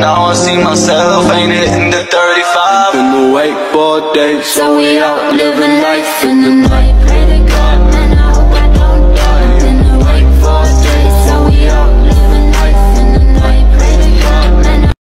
Now I see myself, ain't it, in the 35 in the for days So we out living life in the night